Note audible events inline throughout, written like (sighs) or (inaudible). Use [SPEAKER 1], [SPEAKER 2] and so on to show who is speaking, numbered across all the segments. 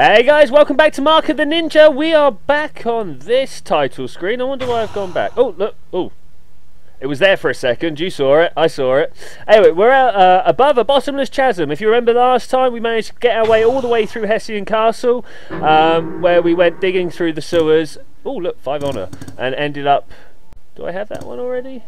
[SPEAKER 1] Hey guys, welcome back to Mark of the Ninja. We are back on this title screen. I wonder why I've gone back. Oh, look. Oh. It was there for a second. You saw it. I saw it. Anyway, we're out, uh, above a bottomless chasm. If you remember last time, we managed to get our way all the way through Hessian Castle, um, where we went digging through the sewers. Oh, look, five honour. And ended up... Do I have that one already?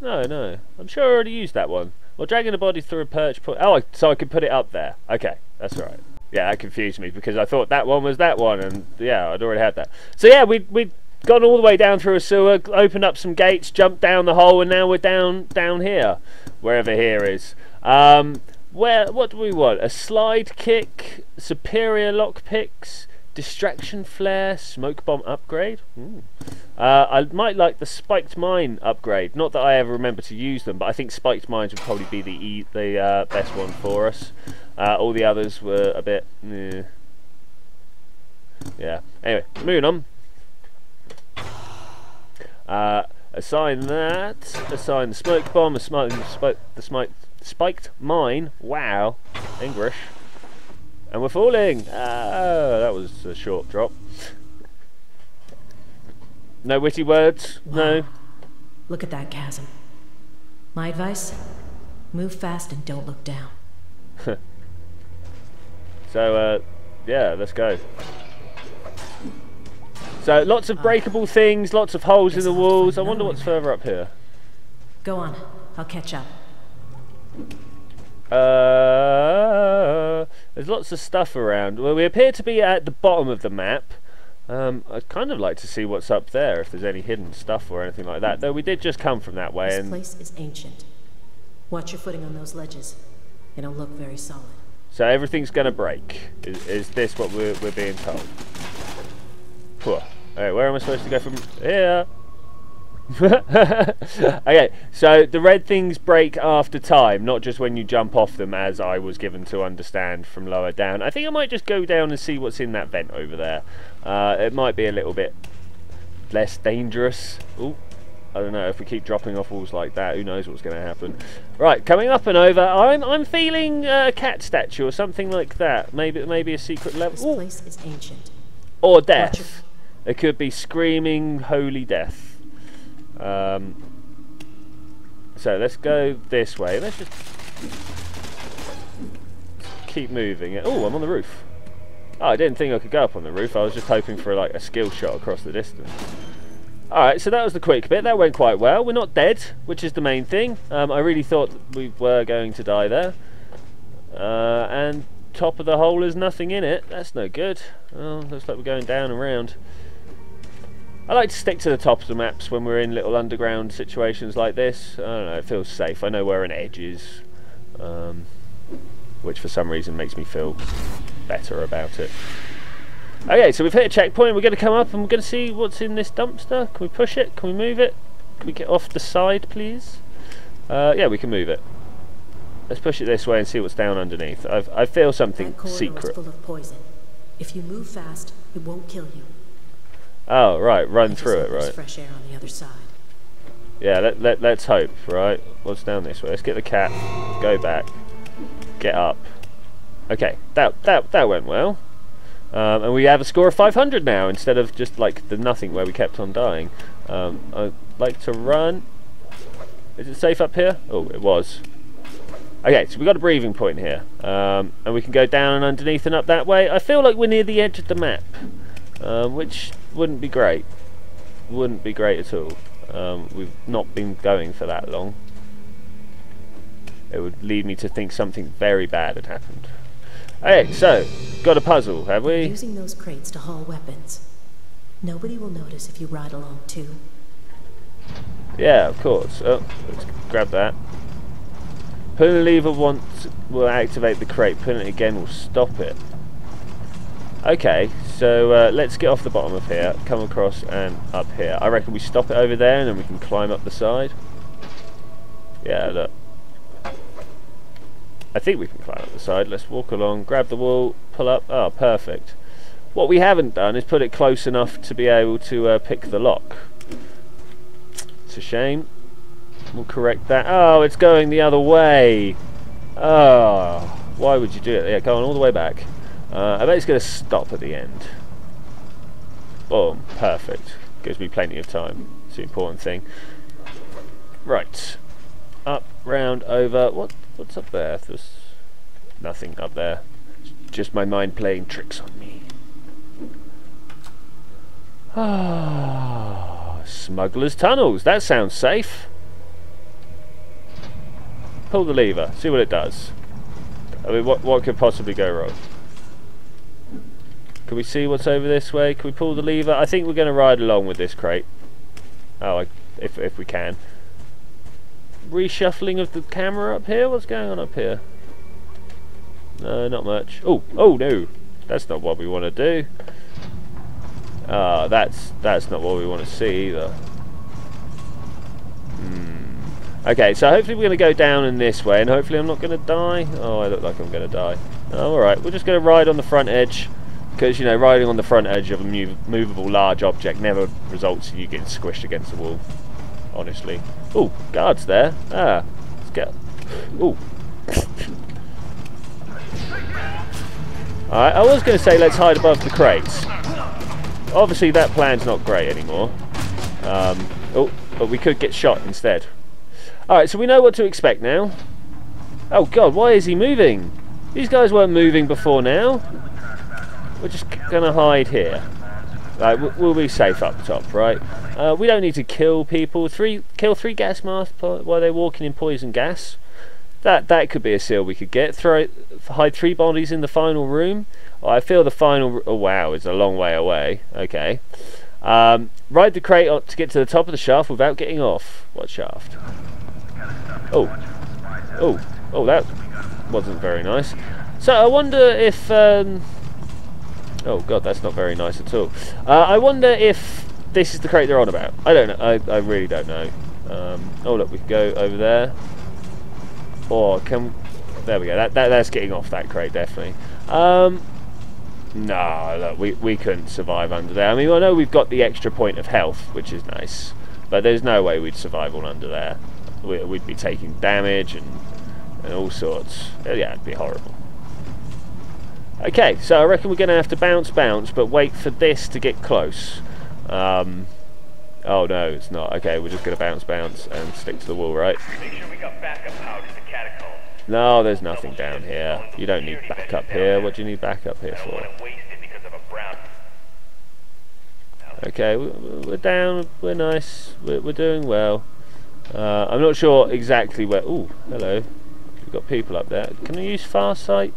[SPEAKER 1] No, no. I'm sure I already used that one. Well, dragging a body through a perch. Oh, so I could put it up there. Okay, that's right. Yeah, that confused me because I thought that one was that one, and yeah, I'd already had that. So yeah, we we gone all the way down through a sewer, opened up some gates, jumped down the hole, and now we're down down here, wherever here is. Um, where what do we want? A slide kick, superior lockpicks, distraction flare, smoke bomb upgrade. Uh, I might like the spiked mine upgrade. Not that I ever remember to use them, but I think spiked mines would probably be the e the uh, best one for us. Uh, all the others were a bit. Eh. Yeah. Anyway, moving on. Uh, assign that. Assign the smoke bomb. Assign the, smoke. the spiked mine. Wow, English. And we're falling. Ah, that was a short drop. No witty words. No. (sighs)
[SPEAKER 2] Look at that chasm. My advice: move fast and don't look down. (laughs)
[SPEAKER 1] so, uh, yeah, let's go. So lots of breakable things, lots of holes in the walls. I wonder what's further up here.
[SPEAKER 2] Go on, I'll catch up.
[SPEAKER 1] Uh, there's lots of stuff around. Well, we appear to be at the bottom of the map. Um, I'd kind of like to see what's up there, if there's any hidden stuff or anything like that. Though we did just come from that way.
[SPEAKER 2] This
[SPEAKER 1] and
[SPEAKER 2] place is ancient. Watch your footing on those ledges. They don't look very solid.
[SPEAKER 1] So everything's going to break. Is, is this what we're, we're being told? Poor. Alright, where am I supposed to go from here? (laughs) okay, so the red things break after time, not just when you jump off them, as I was given to understand from lower down. I think I might just go down and see what's in that vent over there. Uh, it might be a little bit less dangerous. Ooh, I don't know if we keep dropping off walls like that. Who knows what's going to happen? Right, coming up and over. I'm I'm feeling a cat statue or something like that. Maybe maybe a secret level.
[SPEAKER 2] This
[SPEAKER 1] Ooh.
[SPEAKER 2] place is ancient.
[SPEAKER 1] Or death. It could be screaming holy death. Um, so let's go this way. Let's just keep moving. Oh, I'm on the roof. Oh, I didn't think I could go up on the roof. I was just hoping for like a skill shot across the distance. Alright, so that was the quick bit. That went quite well. We're not dead, which is the main thing. Um, I really thought we were going to die there. Uh, and top of the hole is nothing in it. That's no good. Looks like we're going down and round. I like to stick to the top of the maps when we're in little underground situations like this. I don't know, it feels safe. I know where an edge is, um, which for some reason makes me feel better about it. Okay, so we've hit a checkpoint. We're going to come up and we're going to see what's in this dumpster. Can we push it? Can we move it? Can we get off the side, please? Uh, yeah, we can move it. Let's push it this way and see what's down underneath. I've, I feel something secret.
[SPEAKER 2] Full of poison. If you move fast, it won't kill you.
[SPEAKER 1] Oh, right, run through it, right.
[SPEAKER 2] fresh air on the other side.
[SPEAKER 1] Yeah, let, let, let's hope, right? What's down this way? Let's get the cat, go back, get up. Okay, that, that, that went well. Um, and we have a score of 500 now, instead of just like the nothing where we kept on dying. Um, I'd like to run. Is it safe up here? Oh, it was. Okay, so we've got a breathing point here. Um, and we can go down and underneath and up that way. I feel like we're near the edge of the map. Um, which wouldn't be great. Wouldn't be great at all. Um, we've not been going for that long. It would lead me to think something very bad had happened. Okay, so, got a puzzle, have we?
[SPEAKER 2] Using those crates to haul weapons. Nobody will notice if you ride along too.
[SPEAKER 1] Yeah, of course. Oh, let's grab that. Pulling the lever once will activate the crate. Pulling it again will stop it. Okay, so uh, let's get off the bottom of here, come across and up here. I reckon we stop it over there and then we can climb up the side. Yeah, look. I think we can climb up the side. Let's walk along, grab the wall, pull up. Oh, perfect. What we haven't done is put it close enough to be able to uh, pick the lock. It's a shame. We'll correct that. Oh, it's going the other way. Oh, why would you do it? Yeah, go on all the way back. Uh, I bet it's going to stop at the end. Boom, perfect. Gives me plenty of time. It's the important thing. Right. Up, round, over. What? What's up there? There's nothing up there. It's Just my mind playing tricks on me. Ah, Smuggler's Tunnels. That sounds safe. Pull the lever. See what it does. I mean, what what could possibly go wrong? Can we see what's over this way? Can we pull the lever? I think we're going to ride along with this crate. Oh, I, if if we can. Reshuffling of the camera up here. What's going on up here? No, not much. Oh, oh no, that's not what we want to do. Ah, uh, that's that's not what we want to see either. Hmm. Okay, so hopefully we're going to go down in this way, and hopefully I'm not going to die. Oh, I look like I'm going to die. Oh, alright, we're just going to ride on the front edge, because, you know, riding on the front edge of a movable large object never results in you getting squished against the wall, honestly. Oh, guards there. Ah, let's get... Oh. Alright, I was going to say let's hide above the crates. Obviously that plan's not great anymore. Um, oh, but we could get shot instead. Alright, so we know what to expect now. Oh god, why is he moving? These guys weren't moving before now. We're just going to hide here. Right, we'll be safe up top, right? Uh, we don't need to kill people. Three, kill three gas masks while they're walking in poison gas. That that could be a seal we could get. Throw hide three bodies in the final room. Oh, I feel the final. Oh wow, it's a long way away. Okay. Um, ride the crate to get to the top of the shaft without getting off. What shaft? Oh, oh, oh! That wasn't very nice. So I wonder if. Um, oh god, that's not very nice at all. Uh, I wonder if this is the crate they're on about. I don't know. I, I really don't know. Um, oh look, we can go over there. Or can... There we go. That, that That's getting off that crate, definitely. Um, no, look, we, we couldn't survive under there. I mean, I know we've got the extra point of health, which is nice. But there's no way we'd survive all under there. We, would be taking damage and, and all sorts. Yeah, it'd be horrible. Okay, so I reckon we're going to have to bounce, bounce, but wait for this to get close. Um, oh no, it's not. Okay, we're just going to bounce, bounce, and stick to the wall, right? Make sure we got backup no, there's nothing down here. You don't need backup here. What do you need backup here for? Okay, we're down. We're nice. We're, we're doing well. Uh, I'm not sure exactly where... Oh, hello. We've got people up there. Can I use Farsight?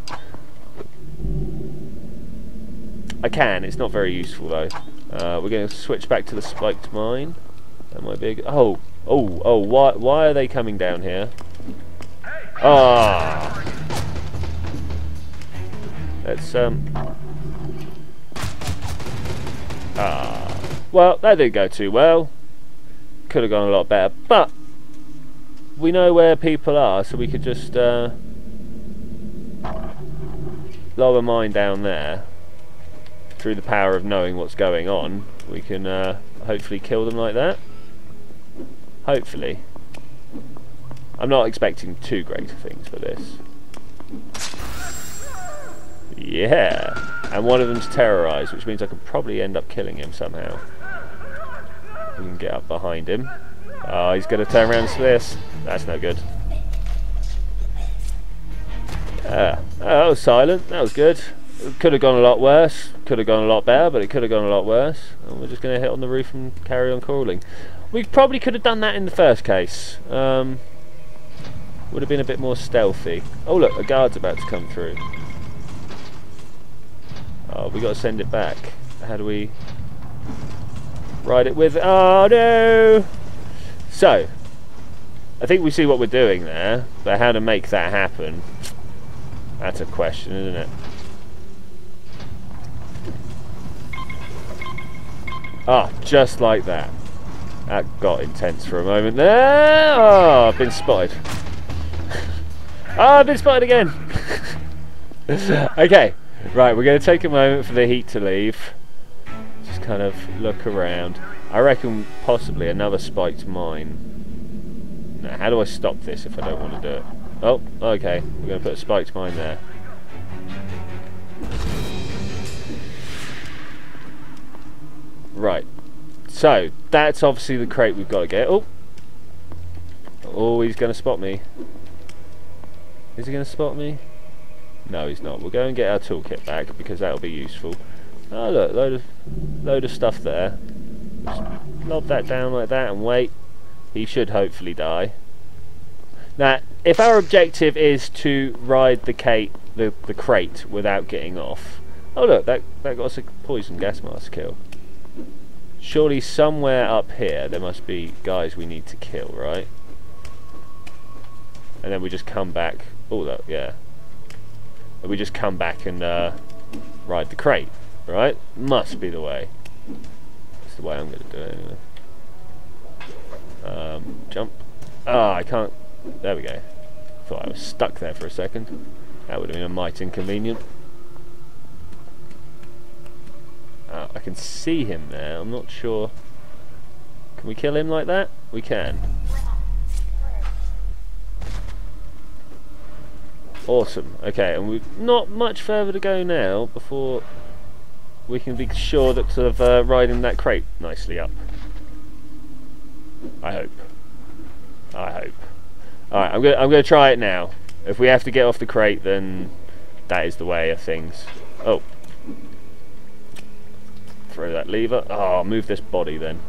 [SPEAKER 1] I can. It's not very useful, though. Uh, we're going to switch back to the spiked mine. That might be a. Oh, oh, oh, why, why are they coming down here? Ah. Let's um. Ah. Well, that didn't go too well. Could have gone a lot better, but we know where people are, so we could just uh, lower mine down there. Through the power of knowing what's going on, we can uh, hopefully kill them like that. Hopefully. I'm not expecting too great things for this. Yeah! And one of them's terrorized, which means I could probably end up killing him somehow. We can get up behind him. Oh, he's going to turn around and this. That's no good. Ah, oh, silent. That was good. Could have gone a lot worse. Could have gone a lot better, but it could have gone a lot worse. And we're just going to hit on the roof and carry on crawling. We probably could have done that in the first case. Um, would have been a bit more stealthy. Oh look, a guard's about to come through. Oh, we got to send it back. How do we ride it with? Oh no! So, I think we see what we're doing there, but how to make that happen? That's a question, isn't it? Ah, just like that. That got intense for a moment there. Oh, I've been spotted. (laughs) Ah, I've been spotted again! (laughs) okay, right, we're going to take a moment for the heat to leave. Just kind of look around. I reckon possibly another spiked mine. Now, how do I stop this if I don't want to do it? Oh, okay, we're going to put a spiked mine there. Right. So, that's obviously the crate we've got to get. Oh! Oh, he's going to spot me. Is he going to spot me? No, he's not. We'll go and get our toolkit back because that'll be useful. Oh, look, load of, load of stuff there. Just lob that down like that and wait. He should hopefully die. Now, if our objective is to ride the, the, the crate without getting off... Oh look, that, that got us a poison gas mask kill. Surely somewhere up here there must be guys we need to kill, right? And then we just come back... Oh, that, yeah. And we just come back and uh, ride the crate, right? Must be the way. That's the way I'm going to do it anyway. Um, jump. Ah, oh, I can't... There we go. Thought I was stuck there for a second. That would have been a mite inconvenient. Oh, I can see him there. I'm not sure. Can we kill him like that? We can. Awesome. Okay, and we've not much further to go now before we can be sure that sort of uh, riding that crate nicely up. I hope. I hope. Alright, I'm gonna I'm gonna try it now. If we have to get off the crate then that is the way of things. Oh. Throw that lever. Oh, ah, move this body then.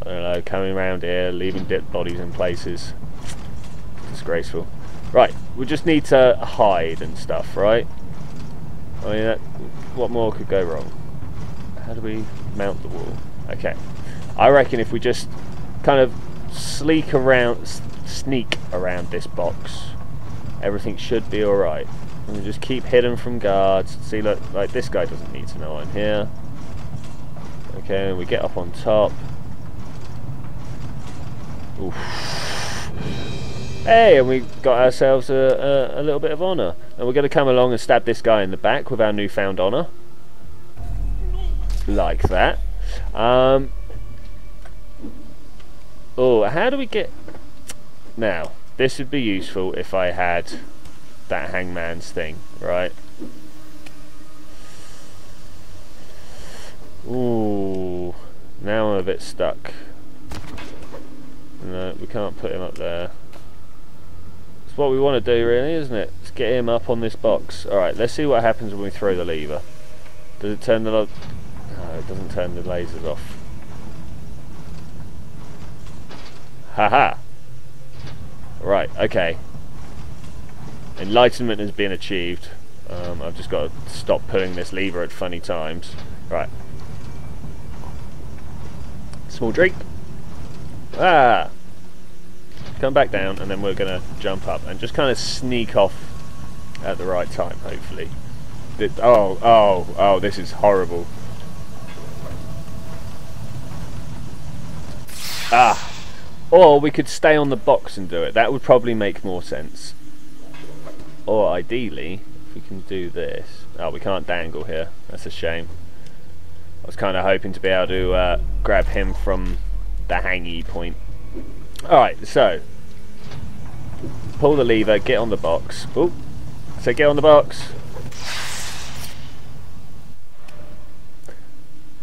[SPEAKER 1] I don't know, coming around here, leaving dead bodies in places. Disgraceful. Right, we just need to hide and stuff, right? I mean, that, what more could go wrong? How do we mount the wall? Okay. I reckon if we just kind of sleek around, sneak around this box, everything should be alright. And we just keep hidden from guards. See, look, like this guy doesn't need to know I'm here. Okay, and we get up on top. Oof. Hey, and we got ourselves a, a, a little bit of honour. And we're going to come along and stab this guy in the back with our newfound honour. Like that. Um, oh, how do we get... Now, this would be useful if I had that hangman's thing, right? Ooh, now I'm a bit stuck. No, we can't put him up there It's what we want to do really, isn't it? Let's get him up on this box. Alright, let's see what happens when we throw the lever. Does it turn the... No, it doesn't turn the lasers off. Haha! Right, okay. Enlightenment has been achieved. Um, I've just got to stop pulling this lever at funny times. Right. Small drink. Ah! come back down and then we're going to jump up and just kind of sneak off at the right time hopefully oh oh oh this is horrible ah or we could stay on the box and do it that would probably make more sense or ideally if we can do this oh we can't dangle here that's a shame I was kind of hoping to be able to uh, grab him from the hangy point Alright, so pull the lever, get on the box. Oh, so get on the box.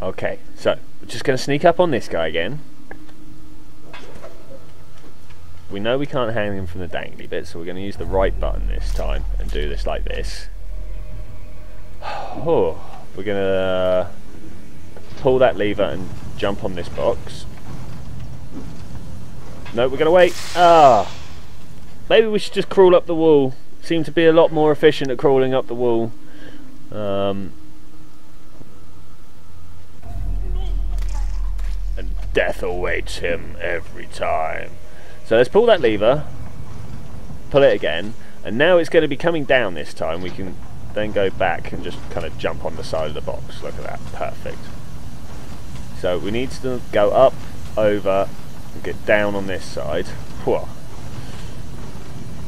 [SPEAKER 1] Okay, so we're just going to sneak up on this guy again. We know we can't hang him from the dangly bit, so we're going to use the right button this time and do this like this. (sighs) Oh, we're going to pull that lever and jump on this box. No, we're going to wait. Ah. Maybe we should just crawl up the wall. Seem to be a lot more efficient at crawling up the wall. Um, and death awaits him every time. So let's pull that lever. Pull it again. And now it's going to be coming down this time. We can then go back and just kind of jump on the side of the box. Look at that. Perfect. So we need to go up, over, and get down on this side.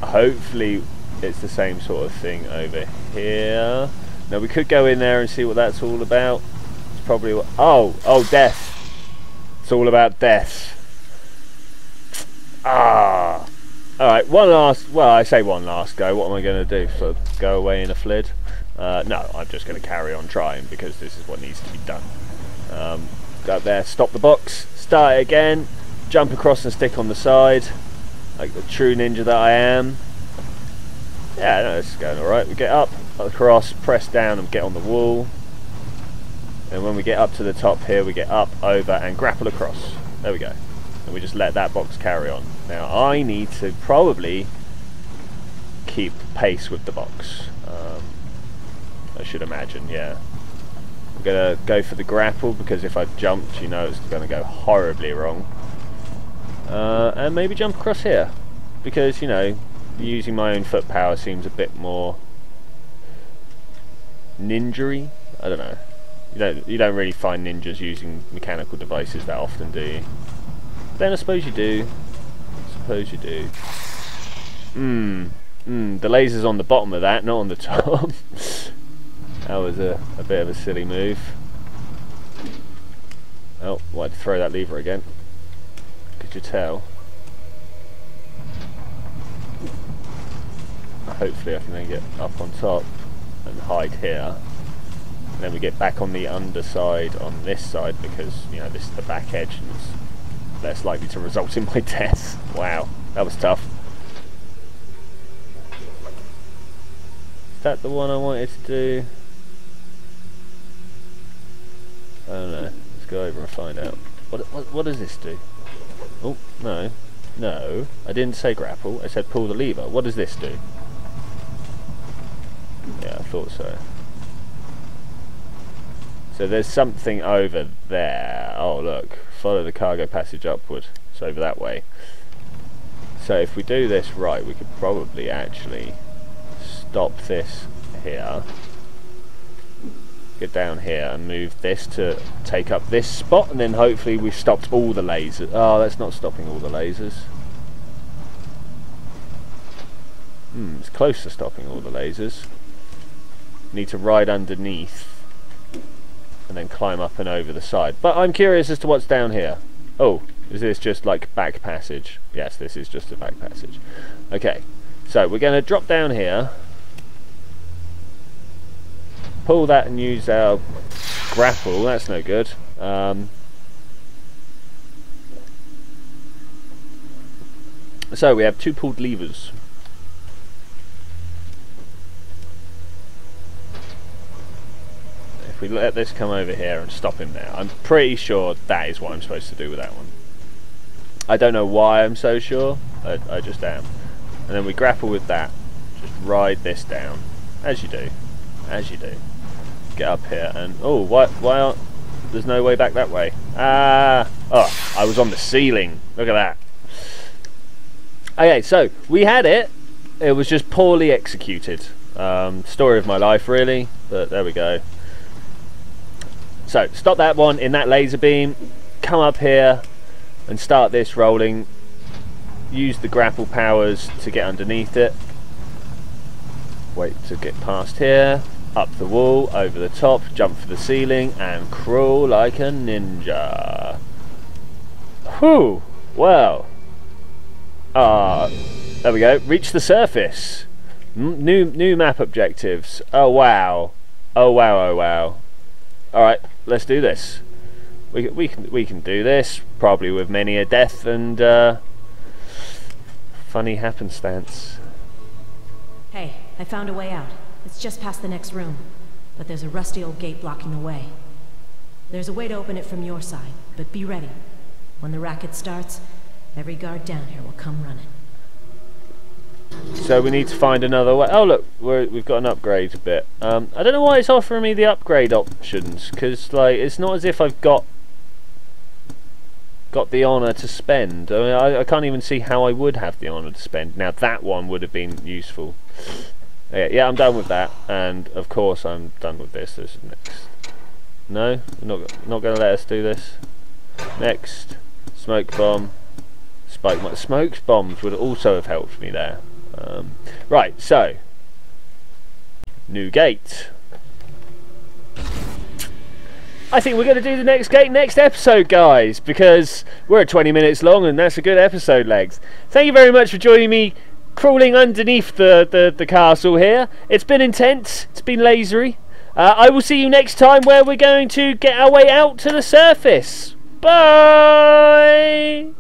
[SPEAKER 1] Hopefully it's the same sort of thing over here. Now we could go in there and see what that's all about. It's probably what... Oh! Oh, death! It's all about death. Ah! Alright, one last... Well, I say one last go. What am I going to do? So go away in a flid? Uh, no, I'm just going to carry on trying because this is what needs to be done. Um, go up there, stop the box, start again, jump across and stick on the side, like the true ninja that I am. Yeah, no, this is going alright. We get up, across, press down and get on the wall. And when we get up to the top here, we get up, over and grapple across. There we go. And we just let that box carry on. Now I need to probably keep pace with the box. Um, I should imagine, yeah. I'm going to go for the grapple because if I jumped, you know it's going to go horribly wrong. Uh, and maybe jump across here because, you know, using my own foot power seems a bit more ninjery. I don't know. You don't you don't really find ninjas using mechanical devices that often, do you? Then I suppose you do. I suppose you do. Hmm. Hmm. The laser's on the bottom of that, not on the (laughs) top. that was a, a bit of a silly move. Oh, why'd you throw that lever again? Could you tell? Hopefully I can then get up on top and hide here. And then we get back on the underside on this side because, you know, this is the back edge and it's less likely to result in my (laughs) death. Wow, that was tough. Is that the one I wanted to do? Oh, I don't know. Let's go over and find out. What, what, what does this do? Oh, no. No, I didn't say grapple. I said pull the lever. What does this do? Yeah, I thought so. So there's something over there. Oh look, follow the cargo passage upward. It's over that way. So if we do this right, we could probably actually stop this here. Get down here and move this to take up this spot and then hopefully we've stopped all the lasers. Oh, that's not stopping all the lasers. Hmm, it's close to stopping all the lasers. Need to ride underneath and then climb up and over the side. But I'm curious as to what's down here. Oh, is this just like back passage? Yes, this is just a back passage. Okay, so we're going to drop down here, pull that and use our grapple. That's no good. Um, so we have two pulled levers. if we let this come over here and stop him there, I'm pretty sure that is what I'm supposed to do with that one. I don't know why I'm so sure, I, I just am. And then we grapple with that, just ride this down, as you do, as you do. Get up here and, oh, why, why aren't, there's no way back that way. Ah, oh, I was on the ceiling, look at that. Okay, so, we had it, it was just poorly executed. Um, story of my life, really, but there we go. So stop that one in that laser beam, come up here and start this rolling. Use the grapple powers to get underneath it. Wait to get past here, up the wall, over the top, jump for the ceiling and crawl like a ninja. Whew, well. Ah, there we go, reach the surface. M new, new map objectives. Oh wow. Oh wow, oh wow. Alright, let's do this. We, we, can, we can do this, probably with many a death and uh, funny happenstance.
[SPEAKER 2] Hey, I found a way out. It's just past the next room. But there's a rusty old gate blocking the way. There's a way to open it from your side, but be ready. When the racket starts, every guard down here will come running.
[SPEAKER 1] So we need to find another way. Oh look, we have got an upgrade a bit. Um, I don't know why it's offering me the upgrade options, because like it's not as if I've got got the honour to spend. I, mean, I, I, can't even see how I would have the honour to spend. Now that one would have been useful. Yeah, yeah, I'm done with that, and of course I'm done with this. This is next. No, not not going to let us do this. Next, smoke bomb. Spike. Smoke bombs would also have helped me there. Um, right, so new gate. I think we're going to do the next gate next episode, guys, because we're at 20 minutes long and that's a good episode, legs. Thank you very much for joining me crawling underneath the, the, the castle here. It's been intense, it's been lasery. Uh, I will see you next time where we're going to get our way out to the surface. Bye!